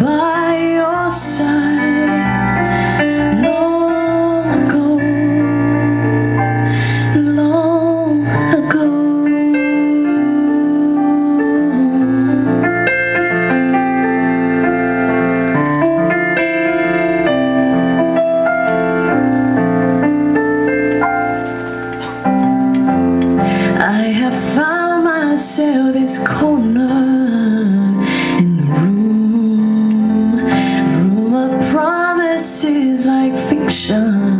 by your side long ago, long ago. I have found myself this corner 生。